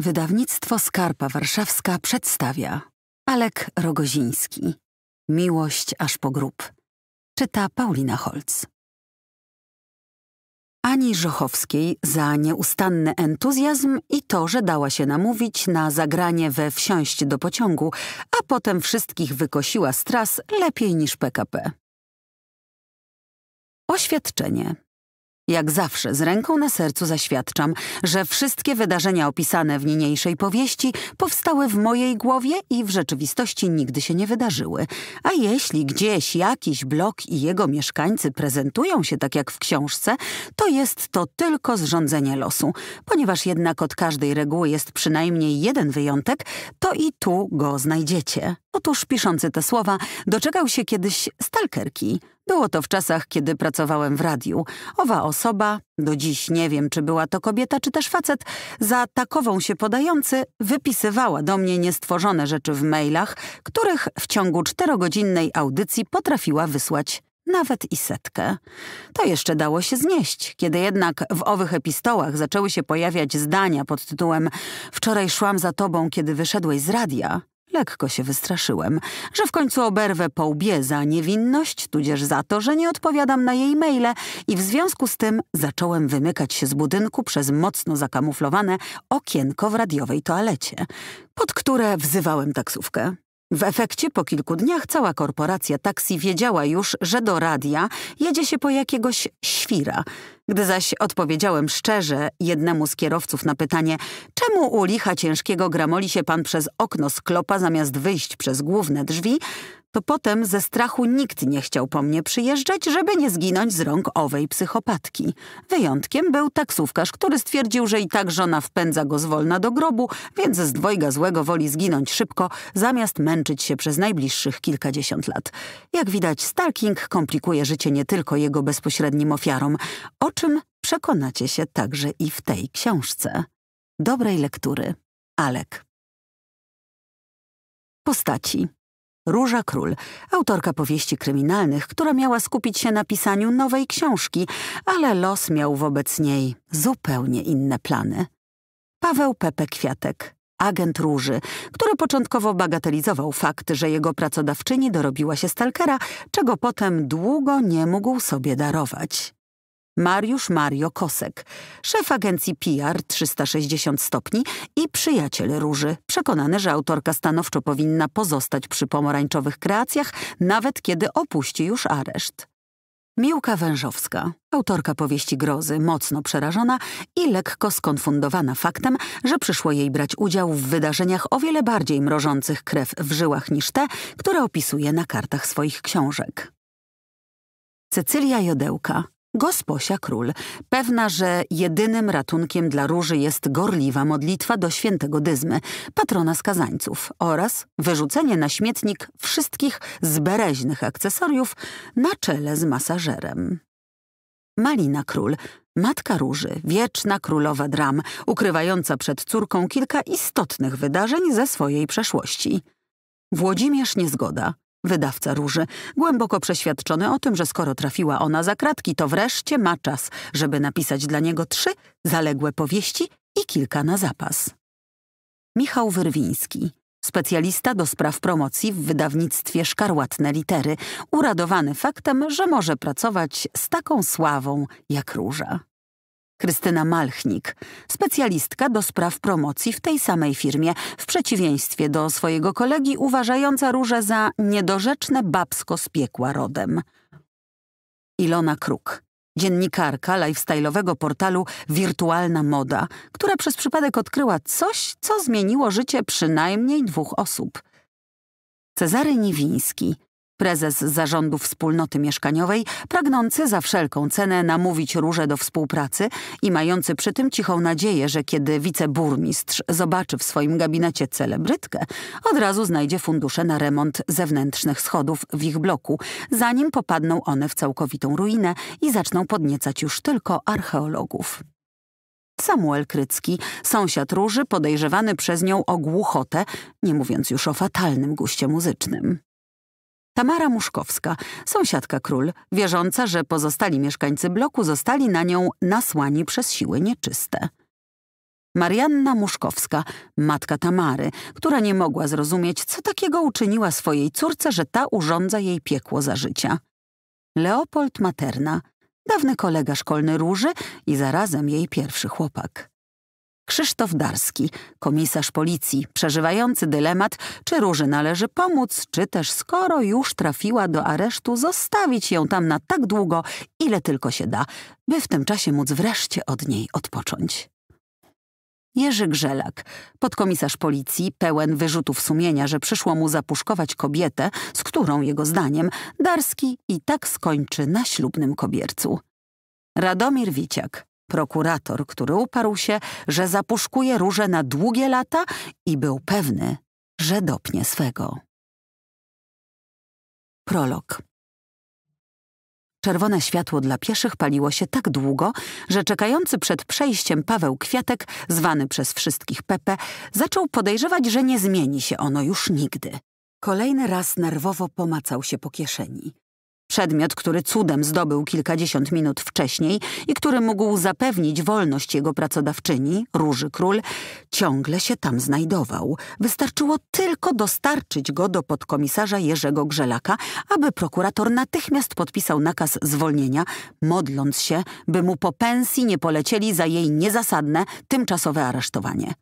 Wydawnictwo Skarpa Warszawska przedstawia Alek Rogoziński. Miłość aż po grób. Czyta Paulina Holc. Ani Żochowskiej za nieustanny entuzjazm i to, że dała się namówić na zagranie we Wsiąść do pociągu, a potem wszystkich wykosiła z tras lepiej niż PKP. Oświadczenie jak zawsze z ręką na sercu zaświadczam, że wszystkie wydarzenia opisane w niniejszej powieści powstały w mojej głowie i w rzeczywistości nigdy się nie wydarzyły. A jeśli gdzieś jakiś blok i jego mieszkańcy prezentują się tak jak w książce, to jest to tylko zrządzenie losu. Ponieważ jednak od każdej reguły jest przynajmniej jeden wyjątek, to i tu go znajdziecie. Otóż piszący te słowa doczekał się kiedyś stalkerki. Było to w czasach, kiedy pracowałem w radiu. Owa osoba, do dziś nie wiem, czy była to kobieta, czy też facet, za takową się podający, wypisywała do mnie niestworzone rzeczy w mailach, których w ciągu czterogodzinnej audycji potrafiła wysłać nawet i setkę. To jeszcze dało się znieść. Kiedy jednak w owych epistołach zaczęły się pojawiać zdania pod tytułem Wczoraj szłam za tobą, kiedy wyszedłeś z radia, Lekko się wystraszyłem, że w końcu oberwę po łbie za niewinność, tudzież za to, że nie odpowiadam na jej maile i w związku z tym zacząłem wymykać się z budynku przez mocno zakamuflowane okienko w radiowej toalecie, pod które wzywałem taksówkę. W efekcie po kilku dniach cała korporacja taksi wiedziała już, że do radia jedzie się po jakiegoś świra. Gdy zaś odpowiedziałem szczerze jednemu z kierowców na pytanie, czemu u licha ciężkiego gramoli się pan przez okno sklopa zamiast wyjść przez główne drzwi, to potem ze strachu nikt nie chciał po mnie przyjeżdżać, żeby nie zginąć z rąk owej psychopatki. Wyjątkiem był taksówkarz, który stwierdził, że i tak żona wpędza go zwolna do grobu, więc z dwojga złego woli zginąć szybko, zamiast męczyć się przez najbliższych kilkadziesiąt lat. Jak widać, stalking komplikuje życie nie tylko jego bezpośrednim ofiarom, o czym przekonacie się także i w tej książce. Dobrej lektury. Alek. Postaci. Róża Król, autorka powieści kryminalnych, która miała skupić się na pisaniu nowej książki, ale los miał wobec niej zupełnie inne plany. Paweł Pepe Kwiatek, agent Róży, który początkowo bagatelizował fakt, że jego pracodawczyni dorobiła się stalkera, czego potem długo nie mógł sobie darować. Mariusz Mario Kosek, szef agencji PR 360 stopni i przyjaciel Róży, przekonany, że autorka stanowczo powinna pozostać przy pomarańczowych kreacjach, nawet kiedy opuści już areszt. Miłka Wężowska, autorka powieści grozy, mocno przerażona i lekko skonfundowana faktem, że przyszło jej brać udział w wydarzeniach o wiele bardziej mrożących krew w żyłach niż te, które opisuje na kartach swoich książek. Cecylia Jodełka, Gosposia król, pewna, że jedynym ratunkiem dla róży jest gorliwa modlitwa do świętego Dyzmy, patrona skazańców, oraz wyrzucenie na śmietnik wszystkich zbereźnych akcesoriów na czele z masażerem. Malina król, matka róży, wieczna królowa dram, ukrywająca przed córką kilka istotnych wydarzeń ze swojej przeszłości. Włodzimierz Niezgoda, Wydawca Róży, głęboko przeświadczony o tym, że skoro trafiła ona za kratki, to wreszcie ma czas, żeby napisać dla niego trzy zaległe powieści i kilka na zapas. Michał Wyrwiński, specjalista do spraw promocji w wydawnictwie Szkarłatne Litery, uradowany faktem, że może pracować z taką sławą jak Róża. Krystyna Malchnik, specjalistka do spraw promocji w tej samej firmie, w przeciwieństwie do swojego kolegi uważająca róże za niedorzeczne babsko z piekła rodem. Ilona Kruk, dziennikarka lifestyle'owego portalu Wirtualna Moda, która przez przypadek odkryła coś, co zmieniło życie przynajmniej dwóch osób. Cezary Niwiński, Prezes zarządu wspólnoty mieszkaniowej, pragnący za wszelką cenę namówić róże do współpracy i mający przy tym cichą nadzieję, że kiedy wiceburmistrz zobaczy w swoim gabinecie celebrytkę, od razu znajdzie fundusze na remont zewnętrznych schodów w ich bloku, zanim popadną one w całkowitą ruinę i zaczną podniecać już tylko archeologów. Samuel Krycki, sąsiad Róży, podejrzewany przez nią o głuchotę, nie mówiąc już o fatalnym guście muzycznym. Tamara Muszkowska, sąsiadka król, wierząca, że pozostali mieszkańcy bloku zostali na nią nasłani przez siły nieczyste. Marianna Muszkowska, matka Tamary, która nie mogła zrozumieć, co takiego uczyniła swojej córce, że ta urządza jej piekło za życia. Leopold Materna, dawny kolega szkolny Róży i zarazem jej pierwszy chłopak. Krzysztof Darski, komisarz policji, przeżywający dylemat, czy Róży należy pomóc, czy też skoro już trafiła do aresztu, zostawić ją tam na tak długo, ile tylko się da, by w tym czasie móc wreszcie od niej odpocząć. Jerzy Grzelak, podkomisarz policji, pełen wyrzutów sumienia, że przyszło mu zapuszkować kobietę, z którą, jego zdaniem, Darski i tak skończy na ślubnym kobiercu. Radomir Wiciak, prokurator, który uparł się, że zapuszkuje róże na długie lata i był pewny, że dopnie swego. Prolog Czerwone światło dla pieszych paliło się tak długo, że czekający przed przejściem Paweł Kwiatek, zwany przez wszystkich Pepe, zaczął podejrzewać, że nie zmieni się ono już nigdy. Kolejny raz nerwowo pomacał się po kieszeni. Przedmiot, który cudem zdobył kilkadziesiąt minut wcześniej i który mógł zapewnić wolność jego pracodawczyni, Róży Król, ciągle się tam znajdował. Wystarczyło tylko dostarczyć go do podkomisarza Jerzego Grzelaka, aby prokurator natychmiast podpisał nakaz zwolnienia, modląc się, by mu po pensji nie polecieli za jej niezasadne, tymczasowe aresztowanie.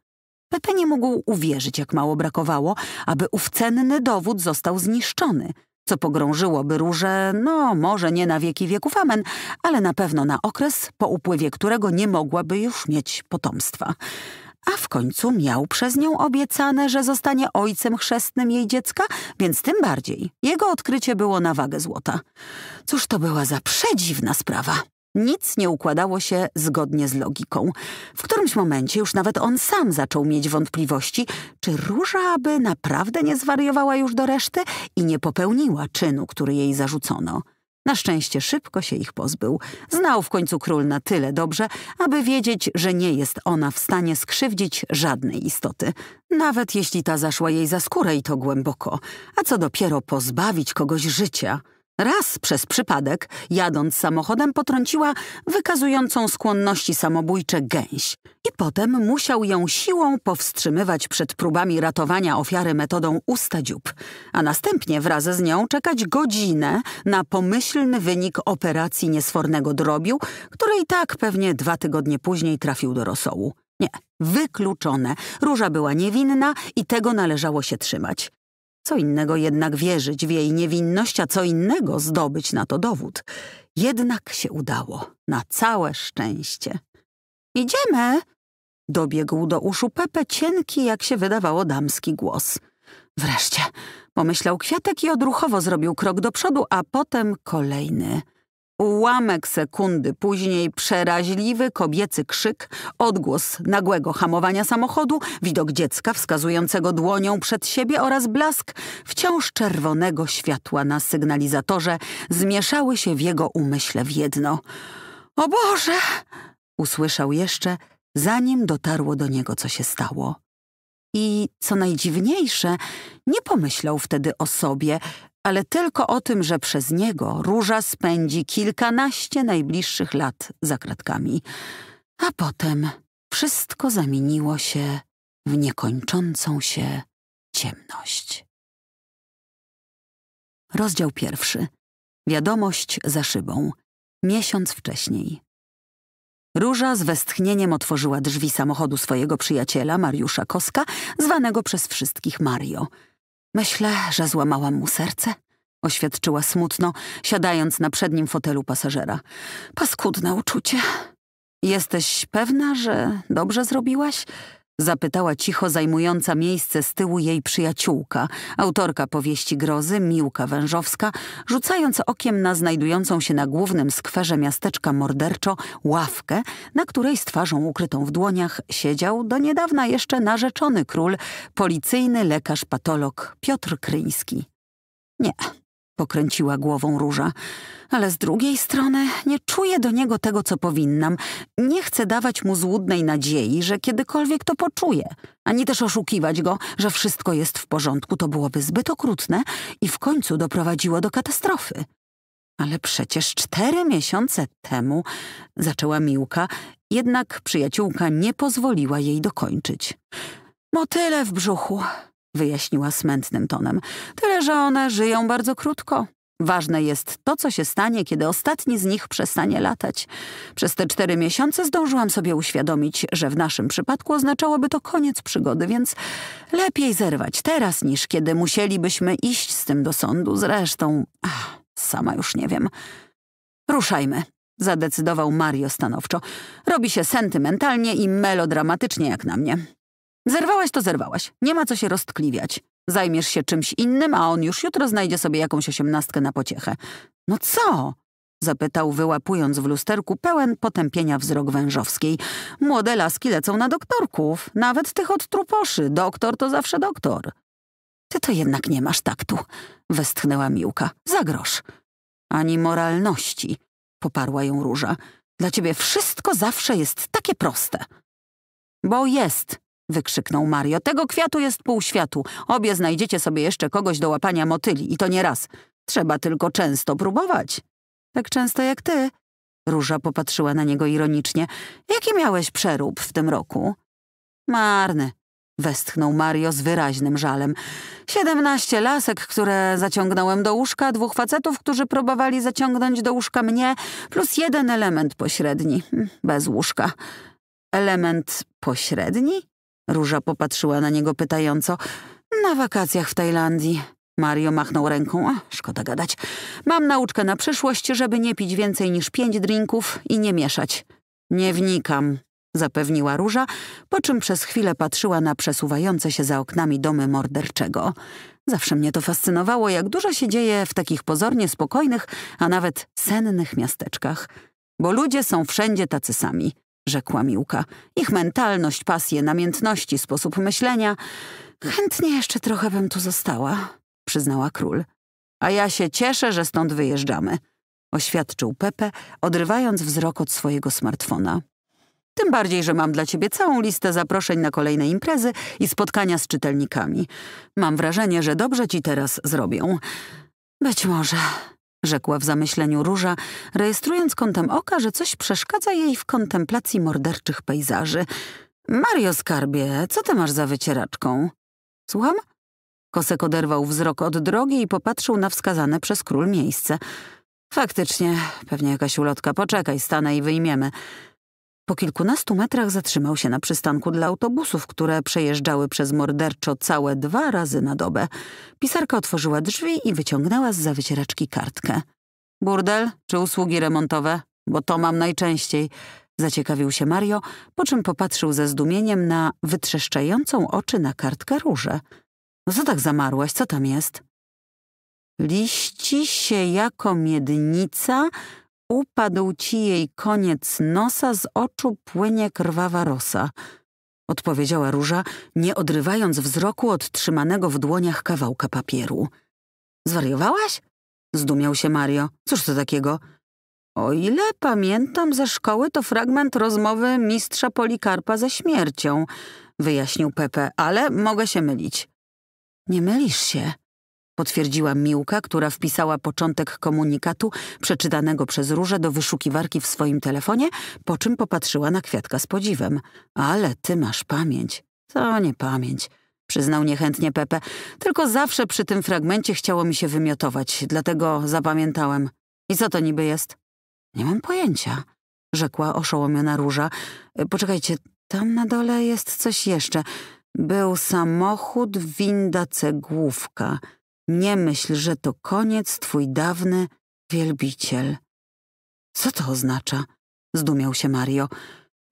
Pepe nie mógł uwierzyć, jak mało brakowało, aby ów cenny dowód został zniszczony – co pogrążyłoby róże, no może nie na wieki wieków amen, ale na pewno na okres, po upływie którego nie mogłaby już mieć potomstwa. A w końcu miał przez nią obiecane, że zostanie ojcem chrzestnym jej dziecka, więc tym bardziej jego odkrycie było na wagę złota. Cóż to była za przedziwna sprawa. Nic nie układało się zgodnie z logiką. W którymś momencie już nawet on sam zaczął mieć wątpliwości, czy Róża aby naprawdę nie zwariowała już do reszty i nie popełniła czynu, który jej zarzucono. Na szczęście szybko się ich pozbył. Znał w końcu król na tyle dobrze, aby wiedzieć, że nie jest ona w stanie skrzywdzić żadnej istoty. Nawet jeśli ta zaszła jej za skórę i to głęboko. A co dopiero pozbawić kogoś życia – Raz przez przypadek, jadąc samochodem, potrąciła wykazującą skłonności samobójcze gęś i potem musiał ją siłą powstrzymywać przed próbami ratowania ofiary metodą usta dziób, a następnie wraz z nią czekać godzinę na pomyślny wynik operacji niesfornego drobiu, której tak pewnie dwa tygodnie później trafił do rosołu. Nie, wykluczone. Róża była niewinna i tego należało się trzymać. Co innego jednak wierzyć w jej niewinność, a co innego zdobyć na to dowód. Jednak się udało. Na całe szczęście. Idziemy! Dobiegł do uszu Pepe cienki, jak się wydawało, damski głos. Wreszcie, pomyślał Kwiatek i odruchowo zrobił krok do przodu, a potem kolejny – Ułamek sekundy później przeraźliwy kobiecy krzyk, odgłos nagłego hamowania samochodu, widok dziecka wskazującego dłonią przed siebie oraz blask wciąż czerwonego światła na sygnalizatorze zmieszały się w jego umyśle w jedno. O Boże! usłyszał jeszcze, zanim dotarło do niego, co się stało. I co najdziwniejsze, nie pomyślał wtedy o sobie, ale tylko o tym, że przez niego Róża spędzi kilkanaście najbliższych lat za kratkami. A potem wszystko zamieniło się w niekończącą się ciemność. Rozdział pierwszy. Wiadomość za szybą. Miesiąc wcześniej. Róża z westchnieniem otworzyła drzwi samochodu swojego przyjaciela, Mariusza Koska, zwanego przez wszystkich Mario – Myślę, że złamałam mu serce, oświadczyła smutno, siadając na przednim fotelu pasażera. Paskudne uczucie. Jesteś pewna, że dobrze zrobiłaś? Zapytała cicho zajmująca miejsce z tyłu jej przyjaciółka, autorka powieści grozy Miłka Wężowska, rzucając okiem na znajdującą się na głównym skwerze miasteczka morderczo ławkę, na której z twarzą ukrytą w dłoniach siedział do niedawna jeszcze narzeczony król, policyjny lekarz patolog Piotr Kryński. Nie, Pokręciła głową róża. Ale z drugiej strony nie czuję do niego tego, co powinnam. Nie chcę dawać mu złudnej nadziei, że kiedykolwiek to poczuje. Ani też oszukiwać go, że wszystko jest w porządku. To byłoby zbyt okrutne i w końcu doprowadziło do katastrofy. Ale przecież cztery miesiące temu, zaczęła Miłka Jednak przyjaciółka nie pozwoliła jej dokończyć. Motyle w brzuchu, wyjaśniła smętnym tonem. Tyle, że one żyją bardzo krótko. Ważne jest to, co się stanie, kiedy ostatni z nich przestanie latać. Przez te cztery miesiące zdążyłam sobie uświadomić, że w naszym przypadku oznaczałoby to koniec przygody, więc lepiej zerwać teraz, niż kiedy musielibyśmy iść z tym do sądu. Zresztą, ach, sama już nie wiem. Ruszajmy, zadecydował Mario stanowczo. Robi się sentymentalnie i melodramatycznie jak na mnie. Zerwałaś to zerwałaś. Nie ma co się roztkliwiać. Zajmiesz się czymś innym, a on już jutro znajdzie sobie jakąś osiemnastkę na pociechę. No co? Zapytał, wyłapując w lusterku pełen potępienia wzrok wężowskiej. Młode laski lecą na doktorków, nawet tych od truposzy. Doktor to zawsze doktor. Ty to jednak nie masz taktu, westchnęła Miłka. Za grosz. Ani moralności, poparła ją Róża. Dla ciebie wszystko zawsze jest takie proste. Bo jest, wykrzyknął Mario. Tego kwiatu jest pół światu. Obie znajdziecie sobie jeszcze kogoś do łapania motyli i to nie raz. Trzeba tylko często próbować. Tak często jak ty. Róża popatrzyła na niego ironicznie. Jaki miałeś przerób w tym roku? Marny, westchnął Mario z wyraźnym żalem. Siedemnaście lasek, które zaciągnąłem do łóżka, dwóch facetów, którzy próbowali zaciągnąć do łóżka mnie, plus jeden element pośredni, bez łóżka. Element pośredni? Róża popatrzyła na niego pytająco. Na wakacjach w Tajlandii. Mario machnął ręką. A, szkoda gadać. Mam nauczkę na przyszłość, żeby nie pić więcej niż pięć drinków i nie mieszać. Nie wnikam, zapewniła Róża, po czym przez chwilę patrzyła na przesuwające się za oknami domy morderczego. Zawsze mnie to fascynowało, jak dużo się dzieje w takich pozornie spokojnych, a nawet sennych miasteczkach. Bo ludzie są wszędzie tacy sami rzekła Miłka. Ich mentalność, pasje, namiętności, sposób myślenia. Chętnie jeszcze trochę bym tu została, przyznała król. A ja się cieszę, że stąd wyjeżdżamy, oświadczył Pepe, odrywając wzrok od swojego smartfona. Tym bardziej, że mam dla ciebie całą listę zaproszeń na kolejne imprezy i spotkania z czytelnikami. Mam wrażenie, że dobrze ci teraz zrobią. Być może, rzekła w zamyśleniu Róża, rejestrując kątem oka, że coś przeszkadza jej w kontemplacji morderczych pejzaży. Mario skarbie, co ty masz za wycieraczką? Słucham? Kosek oderwał wzrok od drogi i popatrzył na wskazane przez król miejsce. Faktycznie, pewnie jakaś ulotka. Poczekaj, stanę i wyjmiemy. Po kilkunastu metrach zatrzymał się na przystanku dla autobusów, które przejeżdżały przez morderczo całe dwa razy na dobę. Pisarka otworzyła drzwi i wyciągnęła z za wycieraczki kartkę. Burdel czy usługi remontowe? Bo to mam najczęściej. Zaciekawił się Mario, po czym popatrzył ze zdumieniem na wytrzeszczającą oczy na kartkę różę. No co tak zamarłaś? Co tam jest? Liści się jako miednica, Upadł ci jej koniec nosa, z oczu płynie krwawa rosa. Odpowiedziała Róża, nie odrywając wzroku od trzymanego w dłoniach kawałka papieru. Zwariowałaś? Zdumiał się Mario. Cóż to takiego? O ile pamiętam ze szkoły, to fragment rozmowy mistrza Polikarpa ze śmiercią, wyjaśnił Pepe, ale mogę się mylić. Nie mylisz się, potwierdziła Miłka, która wpisała początek komunikatu przeczytanego przez Różę do wyszukiwarki w swoim telefonie, po czym popatrzyła na kwiatka z podziwem. Ale ty masz pamięć. To nie pamięć, przyznał niechętnie Pepe. Tylko zawsze przy tym fragmencie chciało mi się wymiotować, dlatego zapamiętałem. I co to niby jest? Nie mam pojęcia, rzekła oszołomiona Róża. Poczekajcie, tam na dole jest coś jeszcze. Był samochód, winda, cegłówka. Nie myśl, że to koniec, twój dawny wielbiciel. Co to oznacza? Zdumiał się Mario.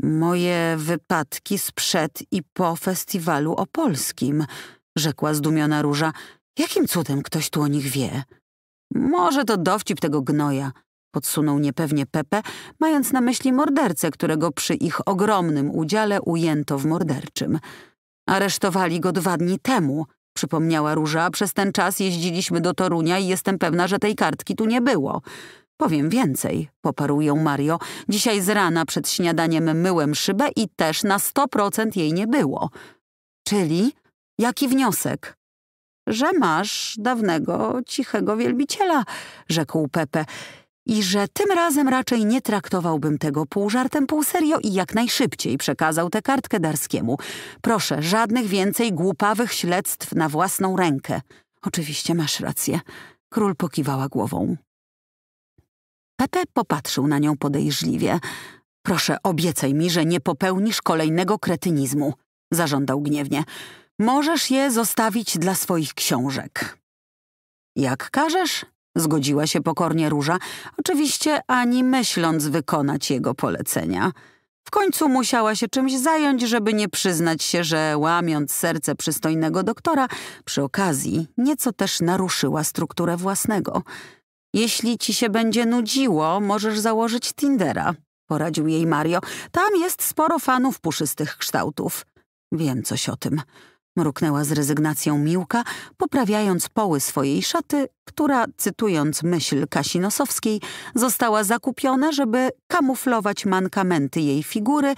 Moje wypadki sprzed i po festiwalu opolskim, rzekła zdumiona Róża. Jakim cudem ktoś tu o nich wie? Może to dowcip tego gnoja, podsunął niepewnie Pepe, mając na myśli mordercę, którego przy ich ogromnym udziale ujęto w morderczym. Aresztowali go dwa dni temu, przypomniała Róża. Przez ten czas jeździliśmy do Torunia i jestem pewna, że tej kartki tu nie było. Powiem więcej, poparł ją Mario. Dzisiaj z rana przed śniadaniem myłem szybę i też na sto procent jej nie było. Czyli jaki wniosek? Że masz dawnego, cichego wielbiciela, rzekł Pepe. I że tym razem raczej nie traktowałbym tego pół żartem, pół serio i jak najszybciej przekazał tę kartkę Darskiemu. Proszę, żadnych więcej głupawych śledztw na własną rękę. Oczywiście masz rację. Król pokiwała głową. Pepe popatrzył na nią podejrzliwie. Proszę, obiecaj mi, że nie popełnisz kolejnego kretynizmu, zażądał gniewnie. Możesz je zostawić dla swoich książek. Jak każesz, zgodziła się pokornie Róża, oczywiście ani myśląc wykonać jego polecenia. W końcu musiała się czymś zająć, żeby nie przyznać się, że łamiąc serce przystojnego doktora, przy okazji nieco też naruszyła strukturę własnego. Jeśli ci się będzie nudziło, możesz założyć Tindera, poradził jej Mario. Tam jest sporo fanów puszystych kształtów. Wiem coś o tym. Mruknęła z rezygnacją Miłka, poprawiając poły swojej szaty, która, cytując myśl Kasi Nosowskiej, została zakupiona, żeby kamuflować mankamenty jej figury,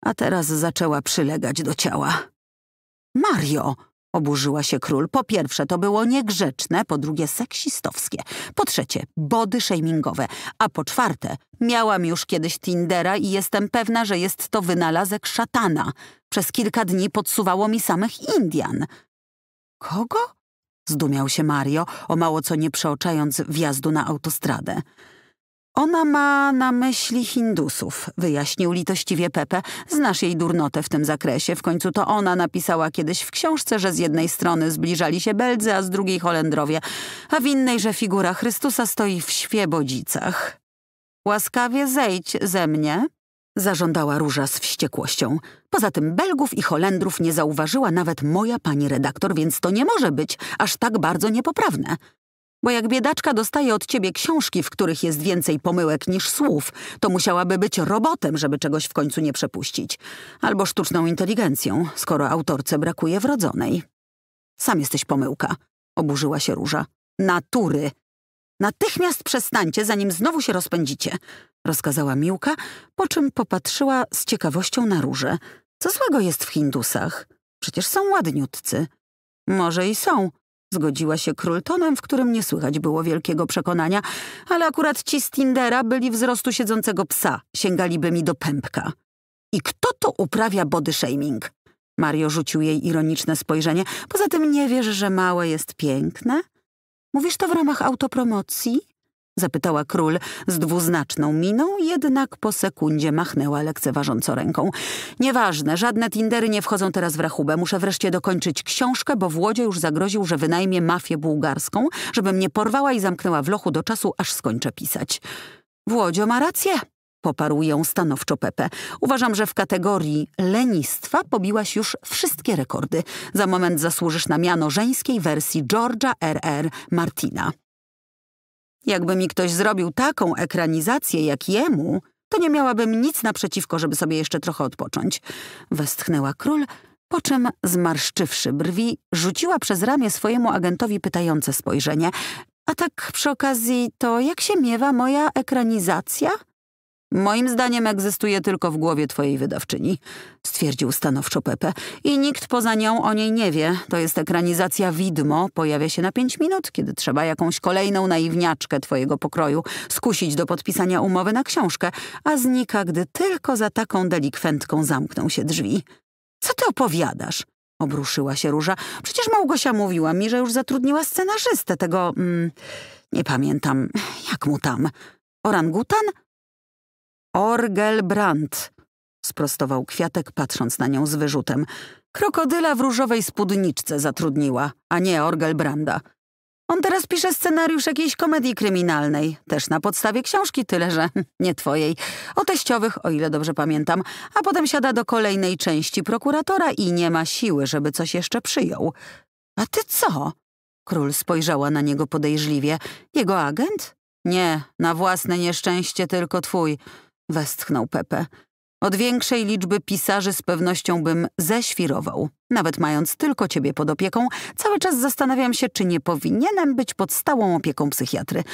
a teraz zaczęła przylegać do ciała. Mario! Oburzyła się król. Po pierwsze, to było niegrzeczne, po drugie seksistowskie, po trzecie, body shamingowe, a po czwarte, miałam już kiedyś Tindera i jestem pewna, że jest to wynalazek szatana. Przez kilka dni podsuwało mi samych Indian. Kogo? Zdumiał się Mario, o mało co nie przeoczając wjazdu na autostradę. Ona ma na myśli Hindusów, wyjaśnił litościwie Pepe. Znasz jej durnotę w tym zakresie. W końcu to ona napisała kiedyś w książce, że z jednej strony zbliżali się Beldzy, a z drugiej Holendrowie, a w innej, że figura Chrystusa stoi w świebodzicach. Łaskawie zejdź ze mnie, zażądała Róża z wściekłością. Poza tym Belgów i Holendrów nie zauważyła nawet moja pani redaktor, więc to nie może być aż tak bardzo niepoprawne. Bo jak biedaczka dostaje od ciebie książki, w których jest więcej pomyłek niż słów, to musiałaby być robotem, żeby czegoś w końcu nie przepuścić. Albo sztuczną inteligencją, skoro autorce brakuje wrodzonej. Sam jesteś pomyłka, oburzyła się Róża. Natury. Natychmiast przestańcie, zanim znowu się rozpędzicie, rozkazała Miłka, po czym popatrzyła z ciekawością na Różę. Co złego jest w Hindusach? Przecież są ładniutcy. Może i są, Zgodziła się król tonem, w którym nie słychać było wielkiego przekonania, ale akurat ci z Tindera byli wzrostu siedzącego psa, sięgaliby mi do pępka. I kto to uprawia body shaming? Mario rzucił jej ironiczne spojrzenie. Poza tym nie wiesz, że małe jest piękne? Mówisz to w ramach autopromocji? Zapytała król z dwuznaczną miną, jednak po sekundzie machnęła lekceważąco ręką. Nieważne, żadne tindery nie wchodzą teraz w rachubę. Muszę wreszcie dokończyć książkę, bo w Łodzie już zagroził, że wynajmie mafię bułgarską, żeby mnie porwała i zamknęła w lochu do czasu, aż skończę pisać. Włodzio ma rację, poparł ją stanowczo Pepe. Uważam, że w kategorii lenistwa pobiłaś już wszystkie rekordy. Za moment zasłużysz na miano żeńskiej wersji Georgia R.R. Martina. Jakby mi ktoś zrobił taką ekranizację jak jemu, to nie miałabym nic naprzeciwko, żeby sobie jeszcze trochę odpocząć. Westchnęła król, po czym, zmarszczywszy brwi, rzuciła przez ramię swojemu agentowi pytające spojrzenie. A tak przy okazji, to jak się miewa moja ekranizacja? Moim zdaniem egzystuje tylko w głowie twojej wydawczyni, stwierdził stanowczo Pepe. I nikt poza nią o niej nie wie. To jest ekranizacja widmo, pojawia się na pięć minut, kiedy trzeba jakąś kolejną naiwniaczkę twojego pokroju skusić do podpisania umowy na książkę, a znika, gdy tylko za taką delikwentką zamkną się drzwi. Co ty opowiadasz? Obruszyła się Róża. Przecież Małgosia mówiła mi, że już zatrudniła scenarzystę tego... Mm, nie pamiętam, jak mu tam... Orangutan? Orgelbrand, sprostował Kwiatek, patrząc na nią z wyrzutem. Krokodyla w różowej spódniczce zatrudniła, a nie Orgelbranda. On teraz pisze scenariusz jakiejś komedii kryminalnej, też na podstawie książki, tyle że nie twojej, o teściowych, o ile dobrze pamiętam, a potem siada do kolejnej części prokuratora i nie ma siły, żeby coś jeszcze przyjął. A ty co? Król spojrzała na niego podejrzliwie. Jego agent? Nie, na własne nieszczęście tylko twój westchnął Pepe. Od większej liczby pisarzy z pewnością bym ześwirował. Nawet mając tylko ciebie pod opieką, cały czas zastanawiam się, czy nie powinienem być pod stałą opieką psychiatry.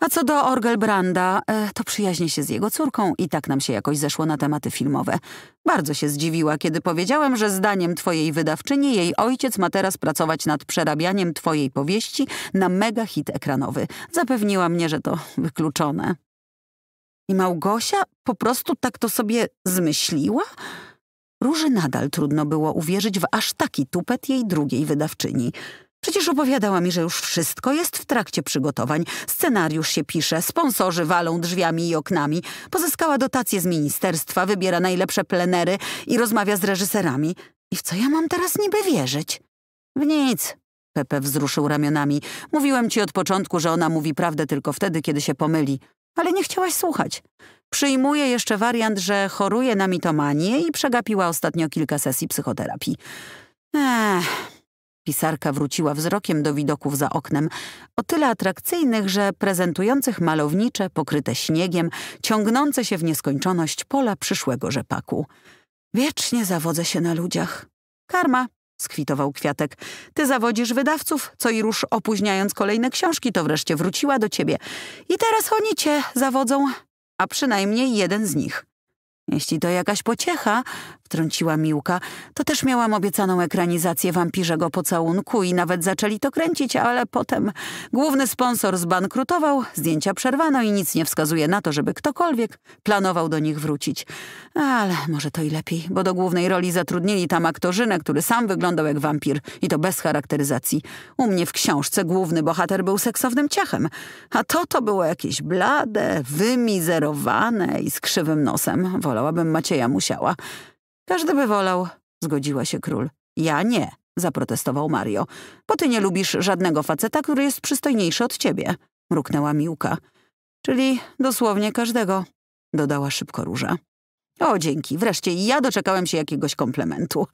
A co do Orgelbranda, e, to przyjaźnię się z jego córką i tak nam się jakoś zeszło na tematy filmowe. Bardzo się zdziwiła, kiedy powiedziałem, że zdaniem twojej wydawczyni jej ojciec ma teraz pracować nad przerabianiem twojej powieści na mega hit ekranowy. Zapewniła mnie, że to wykluczone. I Małgosia po prostu tak to sobie zmyśliła? Róży nadal trudno było uwierzyć w aż taki tupet jej drugiej wydawczyni. Przecież opowiadała mi, że już wszystko jest w trakcie przygotowań. Scenariusz się pisze, sponsorzy walą drzwiami i oknami. Pozyskała dotacje z ministerstwa, wybiera najlepsze plenery i rozmawia z reżyserami. I w co ja mam teraz niby wierzyć? W nic. Pepe wzruszył ramionami. Mówiłem ci od początku, że ona mówi prawdę tylko wtedy, kiedy się pomyli ale nie chciałaś słuchać. Przyjmuje jeszcze wariant, że choruje na mitomanię i przegapiła ostatnio kilka sesji psychoterapii. Ech. Pisarka wróciła wzrokiem do widoków za oknem, o tyle atrakcyjnych, że prezentujących malownicze, pokryte śniegiem, ciągnące się w nieskończoność pola przyszłego rzepaku. Wiecznie zawodzę się na ludziach. Karma, skwitował Kwiatek. Ty zawodzisz wydawców, co i rusz opóźniając kolejne książki, to wreszcie wróciła do ciebie. I teraz oni cię zawodzą, a przynajmniej jeden z nich. Jeśli to jakaś pociecha, wtrąciła Miłka, to też miałam obiecaną ekranizację wampirzego pocałunku i nawet zaczęli to kręcić, ale potem główny sponsor zbankrutował, zdjęcia przerwano i nic nie wskazuje na to, żeby ktokolwiek planował do nich wrócić. Ale może to i lepiej, bo do głównej roli zatrudnili tam aktorzynę, który sam wyglądał jak wampir i to bez charakteryzacji. U mnie w książce główny bohater był seksownym ciachem, a to to było jakieś blade, wymizerowane i z krzywym nosem. Wolałabym Macieja Musiała. Każdy by wolał, zgodziła się król. Ja nie, zaprotestował Mario. Bo ty nie lubisz żadnego faceta, który jest przystojniejszy od ciebie, mruknęła Miłka. Czyli dosłownie każdego, dodała szybko Róża. O, dzięki, wreszcie ja doczekałem się jakiegoś komplementu.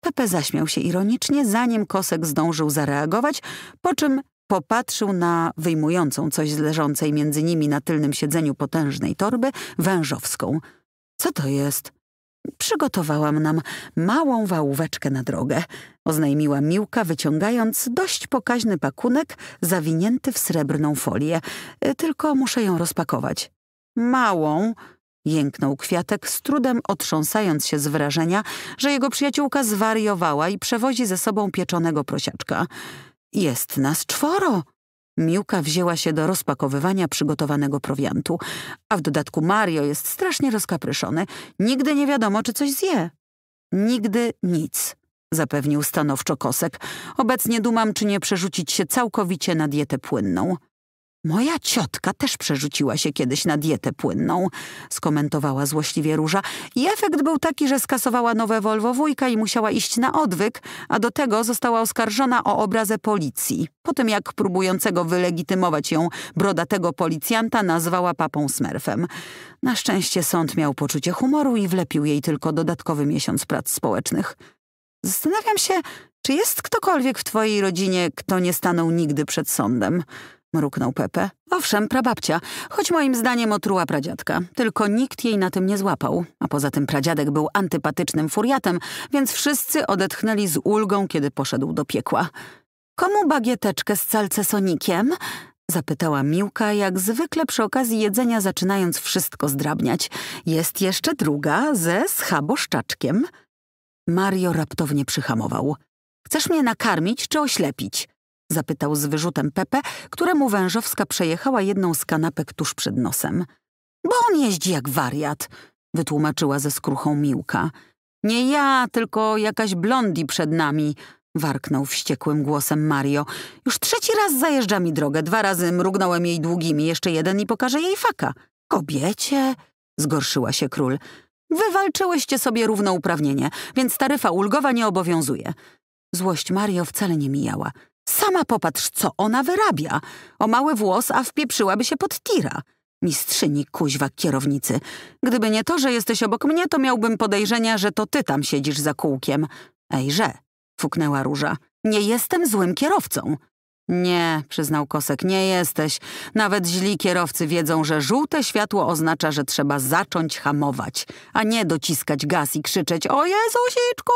Pepe zaśmiał się ironicznie, zanim Kosek zdążył zareagować, po czym popatrzył na wyjmującą coś z leżącej między nimi na tylnym siedzeniu potężnej torby, wężowską. Co to jest? Przygotowałam nam małą wałóweczkę na drogę, oznajmiła Miłka, wyciągając dość pokaźny pakunek zawinięty w srebrną folię. E, tylko muszę ją rozpakować. Małą, jęknął Kwiatek, z trudem otrząsając się z wrażenia, że jego przyjaciółka zwariowała i przewozi ze sobą pieczonego prosiaczka. Jest nas czworo, Miłka wzięła się do rozpakowywania przygotowanego prowiantu, a w dodatku Mario jest strasznie rozkapryszony. Nigdy nie wiadomo, czy coś zje. Nigdy nic, zapewnił stanowczo Kosek. Obecnie dumam, czy nie przerzucić się całkowicie na dietę płynną. Moja ciotka też przerzuciła się kiedyś na dietę płynną, skomentowała złośliwie Róża. I efekt był taki, że skasowała nowe Volvo wujka i musiała iść na odwyk, a do tego została oskarżona o obrazę policji. Po tym jak próbującego wylegitymować ją brodatego policjanta nazwała papą smerfem. Na szczęście sąd miał poczucie humoru i wlepił jej tylko dodatkowy miesiąc prac społecznych. Zastanawiam się, czy jest ktokolwiek w twojej rodzinie, kto nie stanął nigdy przed sądem mruknął Pepe. Owszem, prababcia, choć moim zdaniem otruła pradziadka. Tylko nikt jej na tym nie złapał. A poza tym pradziadek był antypatycznym furiatem, więc wszyscy odetchnęli z ulgą, kiedy poszedł do piekła. Komu bagieteczkę z calcesonikiem? Zapytała Miłka, jak zwykle przy okazji jedzenia zaczynając wszystko zdrabniać. Jest jeszcze druga ze schaboszczaczkiem. Mario raptownie przyhamował. Chcesz mnie nakarmić czy oślepić? Zapytał z wyrzutem Pepe, któremu wężowska przejechała jedną z kanapek tuż przed nosem. Bo on jeździ jak wariat, wytłumaczyła ze skruchą Miłka. Nie ja, tylko jakaś blondi przed nami, warknął wściekłym głosem Mario. Już trzeci raz zajeżdża mi drogę, dwa razy mrugnąłem jej długimi, jeszcze jeden i pokażę jej faka. Kobiecie? Zgorszyła się król. Wywalczyłyście sobie równouprawnienie, więc taryfa ulgowa nie obowiązuje. Złość Mario wcale nie mijała. Sama popatrz, co ona wyrabia. O mały włos, a wpieprzyłaby się pod tira. Mistrzyni kuźwa kierownicy. Gdyby nie to, że jesteś obok mnie, to miałbym podejrzenia, że to ty tam siedzisz za kółkiem. Ejże, fuknęła Róża. Nie jestem złym kierowcą. Nie, przyznał Kosek, nie jesteś. Nawet źli kierowcy wiedzą, że żółte światło oznacza, że trzeba zacząć hamować, a nie dociskać gaz i krzyczeć o Jezusiczku!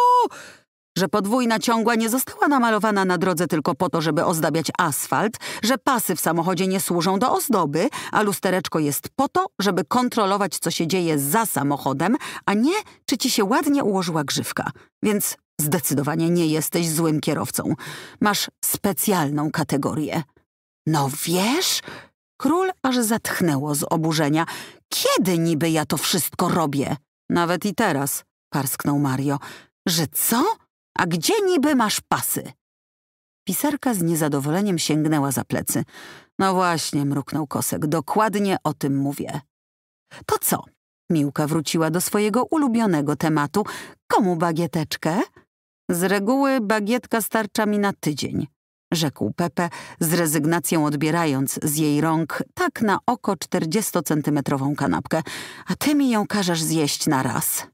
Że podwójna ciągła nie została namalowana na drodze tylko po to, żeby ozdabiać asfalt, że pasy w samochodzie nie służą do ozdoby, a lustereczko jest po to, żeby kontrolować, co się dzieje za samochodem, a nie, czy ci się ładnie ułożyła grzywka. Więc Zdecydowanie nie jesteś złym kierowcą. Masz specjalną kategorię. No wiesz? Król aż zatchnęło z oburzenia. Kiedy niby ja to wszystko robię? Nawet i teraz, parsknął Mario. Że co? A gdzie niby masz pasy? Pisarka z niezadowoleniem sięgnęła za plecy. No właśnie, mruknął Kosek, dokładnie o tym mówię. To co? Miłka wróciła do swojego ulubionego tematu. Komu bagieteczkę? Z reguły bagietka starcza mi na tydzień, rzekł Pepe, z rezygnacją odbierając z jej rąk tak na oko czterdziestocentymetrową kanapkę, a ty mi ją każesz zjeść na raz.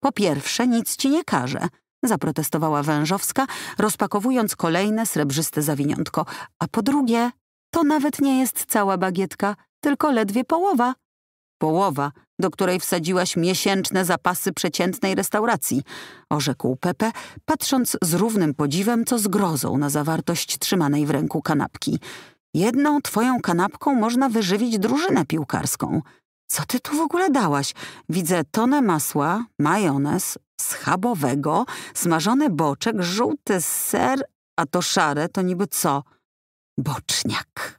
Po pierwsze, nic ci nie każę, zaprotestowała Wężowska, rozpakowując kolejne srebrzyste zawiniątko, a po drugie, to nawet nie jest cała bagietka, tylko ledwie połowa. Połowa, do której wsadziłaś miesięczne zapasy przeciętnej restauracji, orzekł Pepe, patrząc z równym podziwem, co zgrozą na zawartość trzymanej w ręku kanapki. Jedną twoją kanapką można wyżywić drużynę piłkarską. Co ty tu w ogóle dałaś? Widzę tonę masła, majonez, schabowego, smażony boczek, żółty ser, a to szare to niby co? Boczniak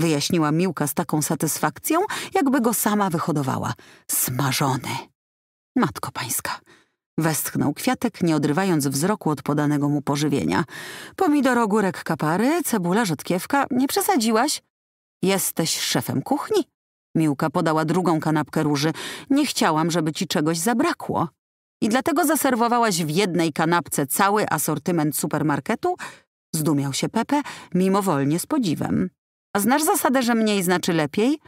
wyjaśniła Miłka z taką satysfakcją, jakby go sama wyhodowała. Smażony. Matko pańska. Westchnął kwiatek, nie odrywając wzroku od podanego mu pożywienia. Pomidor, ogórek, kapary, cebula, rzodkiewka. Nie przesadziłaś? Jesteś szefem kuchni. Miłka podała drugą kanapkę róży. Nie chciałam, żeby ci czegoś zabrakło. I dlatego zaserwowałaś w jednej kanapce cały asortyment supermarketu? Zdumiał się Pepe, mimowolnie z podziwem. A znasz zasadę, że mniej znaczy lepiej?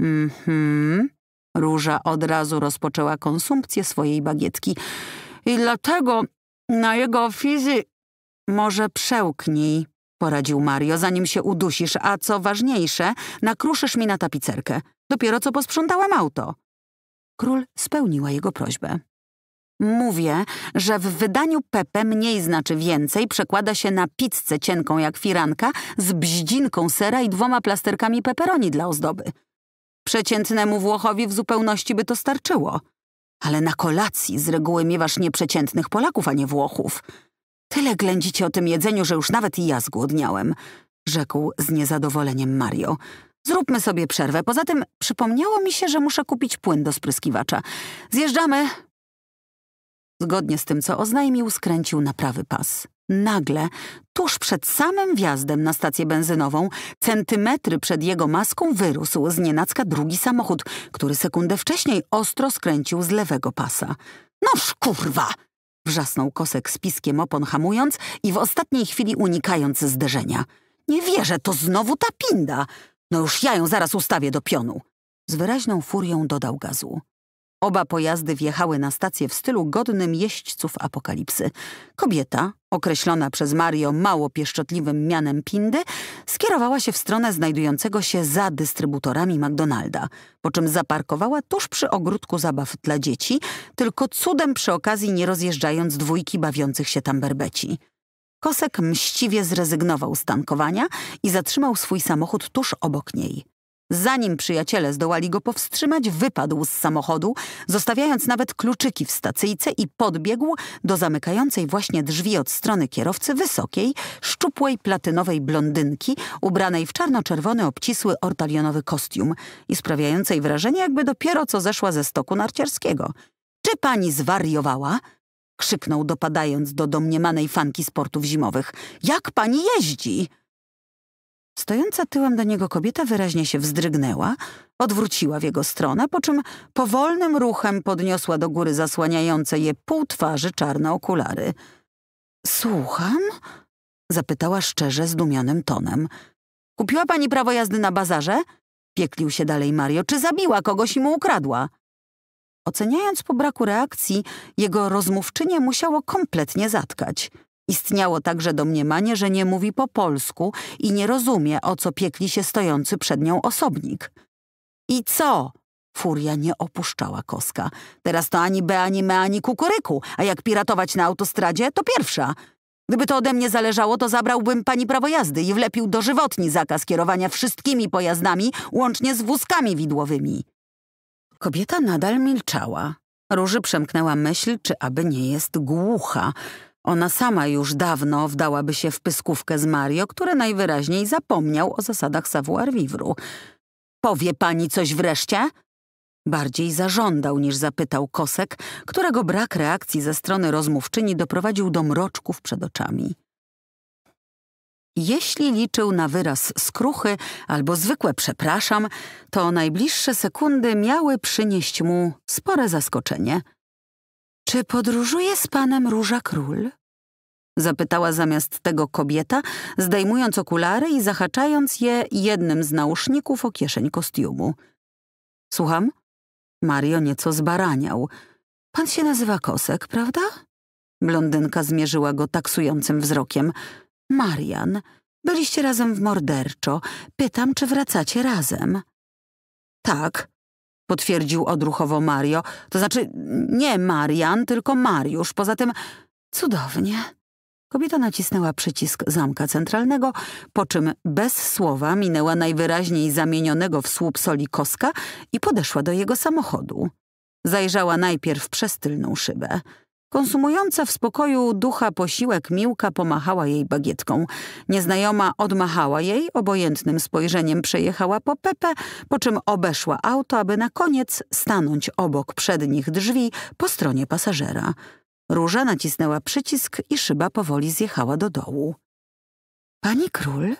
Mhm. Róża od razu rozpoczęła konsumpcję swojej bagietki. I dlatego na jego fizy... Może przełknij, poradził Mario, zanim się udusisz, a co ważniejsze, nakruszysz mi na tapicerkę. Dopiero co posprzątałam auto. Król spełniła jego prośbę. Mówię, że w wydaniu Pepe mniej znaczy więcej przekłada się na pizzę cienką jak firanka z bździnką sera i dwoma plasterkami peperoni dla ozdoby. Przeciętnemu Włochowi w zupełności by to starczyło. Ale na kolacji z reguły miewasz nieprzeciętnych Polaków, a nie Włochów. Tyle ględzicie o tym jedzeniu, że już nawet i ja zgłodniałem, rzekł z niezadowoleniem Mario. Zróbmy sobie przerwę. Poza tym przypomniało mi się, że muszę kupić płyn do spryskiwacza. Zjeżdżamy, Zgodnie z tym, co oznajmił, skręcił na prawy pas. Nagle, tuż przed samym wjazdem na stację benzynową, centymetry przed jego maską wyrósł z nienacka drugi samochód, który sekundę wcześniej ostro skręcił z lewego pasa. Noż kurwa! Wrzasnął kosek z piskiem opon hamując i w ostatniej chwili unikając zderzenia. Nie wierzę, to znowu ta pinda! No już ja ją zaraz ustawię do pionu. Z wyraźną furią dodał gazu. Oba pojazdy wjechały na stację w stylu godnym jeźdźców apokalipsy. Kobieta, określona przez Mario mało pieszczotliwym mianem Pindy, skierowała się w stronę znajdującego się za dystrybutorami McDonalda, po czym zaparkowała tuż przy ogródku zabaw dla dzieci, tylko cudem przy okazji nie rozjeżdżając dwójki bawiących się tam berbeci. Kosek mściwie zrezygnował z tankowania i zatrzymał swój samochód tuż obok niej. Zanim przyjaciele zdołali go powstrzymać, wypadł z samochodu, zostawiając nawet kluczyki w stacyjce i podbiegł do zamykającej właśnie drzwi od strony kierowcy wysokiej, szczupłej, platynowej blondynki, ubranej w czarno-czerwony, obcisły ortalionowy kostium i sprawiającej wrażenie, jakby dopiero co zeszła ze stoku narciarskiego. Czy pani zwariowała? krzyknął dopadając do domniemanej fanki sportów zimowych. Jak pani jeździ? Stojąca tyłem do niego kobieta wyraźnie się wzdrygnęła, odwróciła w jego stronę, po czym powolnym ruchem podniosła do góry zasłaniające je pół twarzy czarne okulary. Słucham? zapytała szczerze zdumionym tonem. Kupiła pani prawo jazdy na bazarze? Pieklił się dalej Mario. Czy zabiła kogoś i mu ukradła? Oceniając po braku reakcji, jego rozmówczynie musiało kompletnie zatkać. Istniało także domniemanie, że nie mówi po polsku i nie rozumie, o co piekli się stojący przed nią osobnik. I co? Furia nie opuszczała Koska. Teraz to ani be, ani me, ani kukuryku, a jak piratować na autostradzie, to pierwsza. Gdyby to ode mnie zależało, to zabrałbym pani prawo jazdy i wlepił dożywotni zakaz kierowania wszystkimi pojazdami, łącznie z wózkami widłowymi. Kobieta nadal milczała. Róży przemknęła myśl, czy aby nie jest głucha. Ona sama już dawno wdałaby się w pyskówkę z Mario, który najwyraźniej zapomniał o zasadach savoir-vivre. Powie pani coś wreszcie? Bardziej zażądał niż zapytał Kosek, którego brak reakcji ze strony rozmówczyni doprowadził do mroczków przed oczami. Jeśli liczył na wyraz skruchy albo zwykłe przepraszam, to najbliższe sekundy miały przynieść mu spore zaskoczenie. Czy podróżuje z panem Róża Król? Zapytała zamiast tego kobieta, zdejmując okulary i zahaczając je jednym z nauszników o kieszeń kostiumu. Słucham? Mario nieco zbaraniał. Pan się nazywa Kosek, prawda? Blondynka zmierzyła go taksującym wzrokiem. Marian, byliście razem w morderczo. Pytam, czy wracacie razem. Tak, potwierdził odruchowo Mario. To znaczy nie Marian, tylko Mariusz. Poza tym cudownie. Kobieta nacisnęła przycisk zamka centralnego, po czym bez słowa minęła najwyraźniej zamienionego w słup soli koska i podeszła do jego samochodu. Zajrzała najpierw przez tylną szybę. Konsumująca w spokoju ducha posiłek Miłka pomachała jej bagietką. Nieznajoma odmachała jej, obojętnym spojrzeniem przejechała po Pepe, po czym obeszła auto, aby na koniec stanąć obok przednich drzwi po stronie pasażera. Róża nacisnęła przycisk i szyba powoli zjechała do dołu. Pani król?